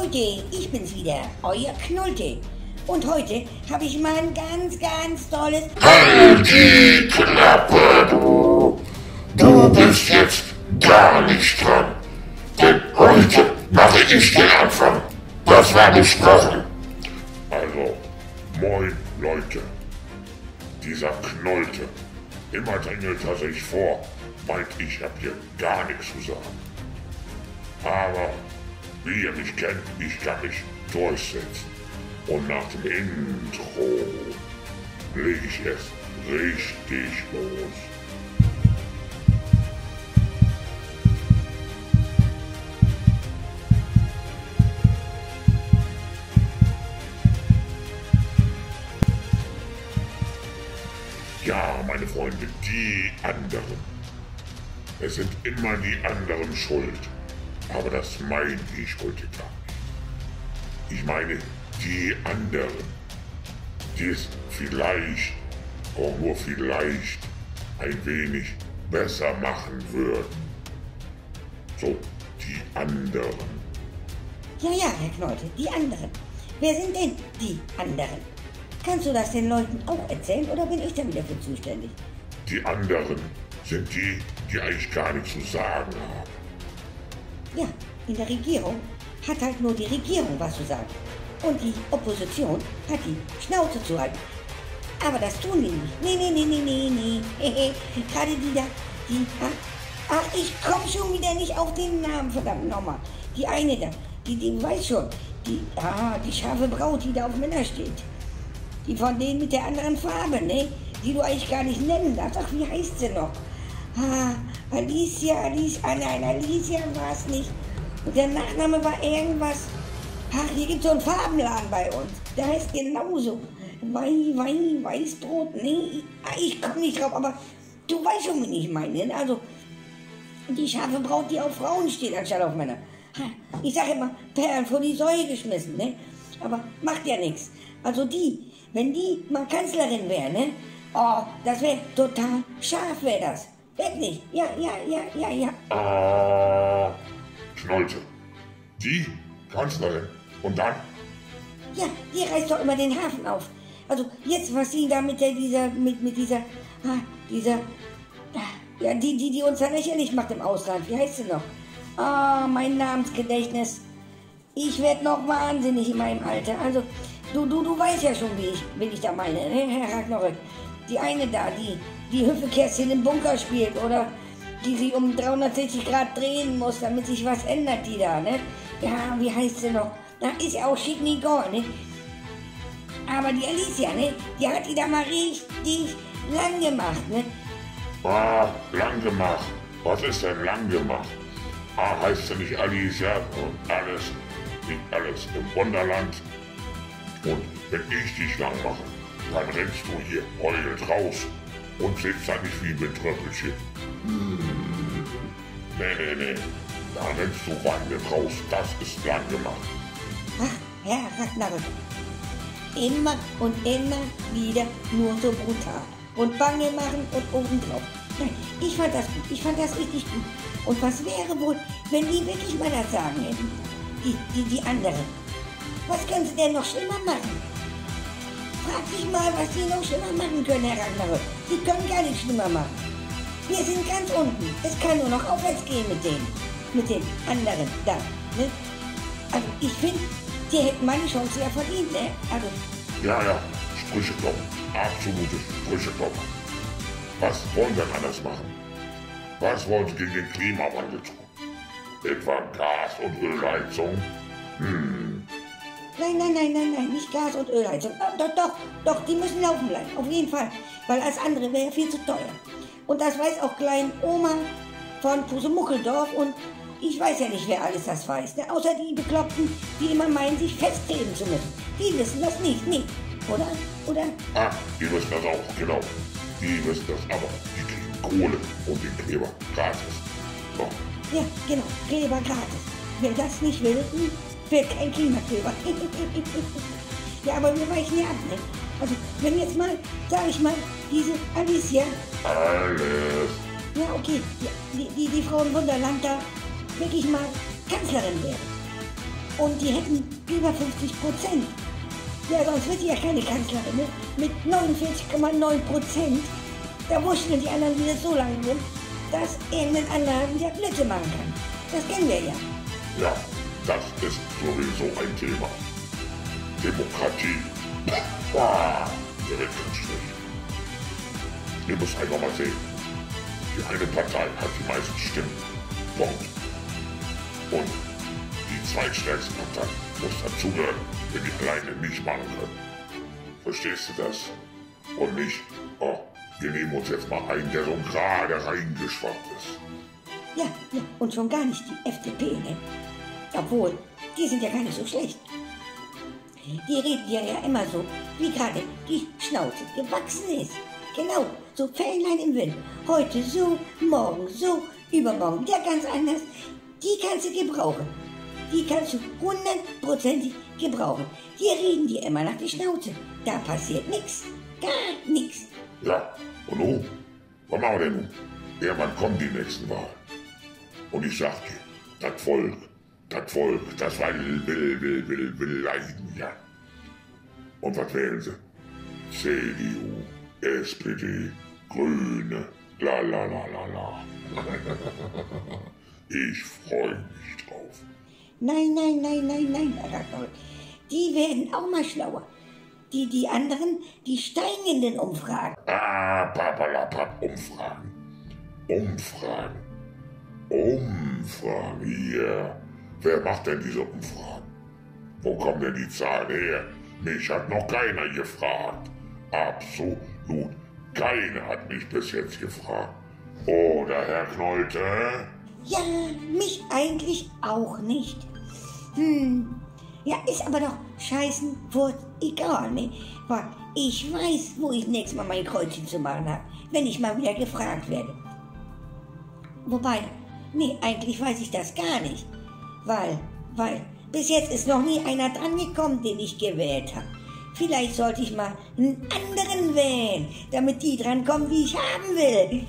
Leute, ich bin's wieder, euer Knolte. Und heute habe ich mal ein ganz, ganz tolles... Halt die Klappe, du! Du bist jetzt gar nicht dran. Denn heute mache ich den Anfang. Das war besprochen. Also, moin Leute. Dieser Knolte. Immer drängelt er sich vor, meint ich hab hier gar nichts zu sagen. Aber wie ihr mich kennt, ich kann mich durchsetzen. Und nach dem Intro leg ich es richtig los. Ja, meine Freunde, die anderen. Es sind immer die anderen schuld. Aber das meine ich heute gar nicht. Ich meine die anderen, die es vielleicht, auch nur vielleicht, ein wenig besser machen würden. So, die anderen. Ja, ja, Herr Knolte, die anderen. Wer sind denn die anderen? Kannst du das den Leuten auch erzählen oder bin ich da wieder für zuständig? Die anderen sind die, die eigentlich gar nichts zu sagen haben. Ja, in der Regierung hat halt nur die Regierung was zu sagen. Und die Opposition hat die Schnauze zu halten. Aber das tun die nicht. Nee, nee, nee, nee, nee, nee. Gerade die da, die, ach, ach, ich komm schon wieder nicht auf den Namen, verdammt nochmal. Die eine da, die, die weiß schon, die, ah, die scharfe Braut, die da auf Männer steht. Die von denen mit der anderen Farbe, ne? Die du eigentlich gar nicht nennen darfst. Ach, wie heißt sie noch? Ah, Alicia, Alicia, ah nein, Alicia war es nicht. Und der Nachname war irgendwas. Ach, hier gibt es so einen Farbenladen bei uns. Der heißt genauso. Wein, Wein, Weißbrot. Nee, ich komme nicht drauf, aber du weißt schon, wie ich meine. ne? Also, die scharfe Braut, die auf Frauen steht, anstatt auf Männer. Ich sage immer, Perlen vor die Säue geschmissen, ne? Aber macht ja nichts. Also die, wenn die mal Kanzlerin wäre, ne? Oh, das wäre total scharf, wäre das. Wirklich. Ja, ja, ja, ja, ja. Ah, Schnolte. Die Kanzlerin. Und dann? Ja, die reißt doch immer den Hafen auf. Also jetzt, was sie da mit der, dieser, mit, mit dieser, ah, dieser, ah, ja, die, die, die uns da lächerlich macht im Ausland. Wie heißt sie noch? Ah, mein Namensgedächtnis. Ich werde noch wahnsinnig in meinem Alter. Also, du, du, du weißt ja schon, wie ich, wen ich da meine, ne, Herr Ragnarök. Die eine da, die, die Hüpfekästchen im Bunker spielt oder die sich um 360 Grad drehen muss, damit sich was ändert, die da, ne? Ja, wie heißt sie noch? Da ist ja auch Chic Nicole, ne? Aber die Alicia, ne? Die hat die da mal richtig lang gemacht, ne? Ah, lang gemacht. Was ist denn lang gemacht? Ah, heißt ja nicht Alicia und alles, nicht alles im Wunderland. Und wenn ich dich lang mache, dann rennst du hier heulend raus und sitzt da nicht wie mit Tröpfelchen. Hm. Nee, nee, nee. Da rennst du weinend raus. Das ist lang gemacht. Ach, Herr Ragnarök. Immer und immer wieder nur so brutal. Und Bange machen und obendrauf. Nein, ich fand das gut. Ich fand das richtig gut. Und was wäre wohl, wenn die wirklich mal das sagen hätten? Die, die, die anderen. Was können sie denn noch schlimmer machen? Frag dich mal, was sie noch schlimmer machen können, Herr Ragnarök. Sie können gar nichts schlimmer machen. Wir sind ganz unten. Es kann nur noch aufwärts gehen mit denen. Mit den anderen da. Ne? Also ich finde, die hätten meine Chance ja verdient, ne? Also, Ja, ja, Sprüche kommen. Absolute Sprüche kommen. Was wollen wir anders machen? Was wollen Sie gegen den Klimawandel tun? Etwa Gas- und Ölheizung? Hm, nein, nein, nein, nein, nein, nicht Gas- und Ölheizung. Ah, doch, doch, doch, die müssen laufen bleiben. Auf jeden Fall. Weil alles andere wäre viel zu teuer. Und das weiß auch Klein Oma von Pusemuckeldorf und ich weiß ja nicht, wer alles das weiß. Ne? Außer die Bekloppten, die immer meinen, sich festkleben zu müssen. Die wissen das nicht, nicht. Oder? Oder? ah, die wissen das auch, genau. Die wissen das, aber die kriegen Kohle und den Kleber gratis. So, Ja, genau, Kleber gratis. Wer das nicht will, will kein Klimakleber. ja, aber wir weichen ja ab, ne? Also, wenn jetzt mal, sag ich mal, diese Alicia, alles. ja okay, die, die, die Frau im Wunderland da wirklich mal Kanzlerin wäre. Und die hätten über 50 Prozent. Ja, sonst wird sie ja keine Kanzlerin. Ne? Mit 49,9 Prozent. Da wurschteln die anderen wieder so lange rum, dass irgendein anderer wieder Blöcke machen kann. Das kennen wir ja. Ja, das ist sowieso ein Thema. Demokratie. Boah, der wird ganz schlecht. Ihr müsst einfach mal sehen. Die eine Partei hat die meisten Stimmen. Punkt. Und die zweitstärkste Partei muss dazugehören, wenn die alleine nicht machen können. Verstehst du das? Und nicht, oh, wir nehmen uns jetzt mal einen, der so gerade reingeschwappt ist. Ja, ja, und schon gar nicht die FDP, ne? Obwohl, die sind ja gar nicht so schlecht. Die reden ja, ja immer so, wie gerade die Schnauze gewachsen ist. Genau, so Fähnlein im Wind. Heute so, morgen so, übermorgen wieder ganz anders. Die kannst du gebrauchen. Die kannst du hundertprozentig gebrauchen. Die reden dir immer nach die Schnauze. Da passiert nichts. Gar nichts. Ja, und nun? Was machen wir denn nun? Irgendwann kommen die nächsten Wahlen. Und ich sag dir, das Volk, das Volk, das will, will, will, will, will leiden, ja. Und was wählen sie? CDU, SPD, Grüne, la la la la la. ich freue mich drauf. Nein, nein, nein, nein, nein, Ragnold. Die werden auch mal schlauer. Die, die anderen, die steigen in den Umfragen. Ah, papalapap, Umfragen. Umfragen. Umfragen, ja. Wer macht denn diese Umfragen? Wo kommen denn die Zahlen her? Mich hat noch keiner gefragt. Absolut keiner hat mich bis jetzt gefragt. Oder, Herr Knolte? Ja, mich eigentlich auch nicht. Hm, ja, ist aber doch scheißen Wurst egal, ne? Weil ich weiß, wo ich nächstes Mal mein Kreuzchen zu machen habe, wenn ich mal wieder gefragt werde. Wobei, nee, eigentlich weiß ich das gar nicht. Weil, weil, bis jetzt ist noch nie einer dran gekommen, den ich gewählt habe. Vielleicht sollte ich mal einen anderen wählen, damit die dran kommen, wie ich haben will.